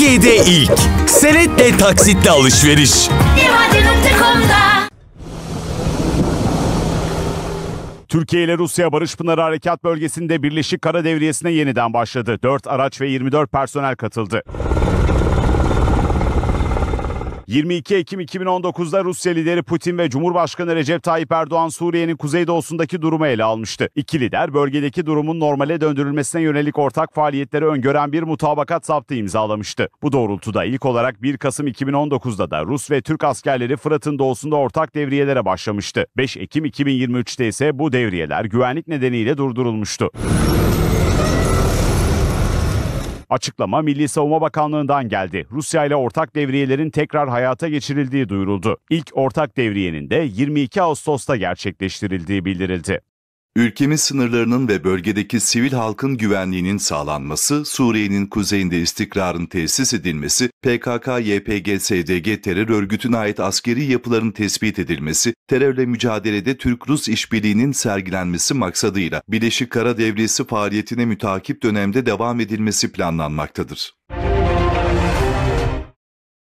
Türkiye'de ilk. Senetle taksitle alışveriş. Türkiye ile Rusya Barış Pınarı Harekat Bölgesi'nde Birleşik Kara Devriyesi'ne yeniden başladı. 4 araç ve 24 personel katıldı. 22 Ekim 2019'da Rusya lideri Putin ve Cumhurbaşkanı Recep Tayyip Erdoğan Suriye'nin kuzeydoğusunda durumu ele almıştı. İki lider bölgedeki durumun normale döndürülmesine yönelik ortak faaliyetleri öngören bir mutabakat saptı imzalamıştı. Bu doğrultuda ilk olarak 1 Kasım 2019'da da Rus ve Türk askerleri Fırat'ın doğusunda ortak devriyelere başlamıştı. 5 Ekim 2023'te ise bu devriyeler güvenlik nedeniyle durdurulmuştu. Açıklama Milli Savunma Bakanlığı'ndan geldi. Rusya ile ortak devriyelerin tekrar hayata geçirildiği duyuruldu. İlk ortak devriyenin de 22 Ağustos'ta gerçekleştirildiği bildirildi. Ülkemiz sınırlarının ve bölgedeki sivil halkın güvenliğinin sağlanması, Suriye'nin kuzeyinde istikrarın tesis edilmesi, PKK-YPG-SDG terör örgütüne ait askeri yapıların tespit edilmesi, terörle mücadelede Türk-Rus işbirliğinin sergilenmesi maksadıyla Birleşik Kara Devriyesi faaliyetine mütakip dönemde devam edilmesi planlanmaktadır.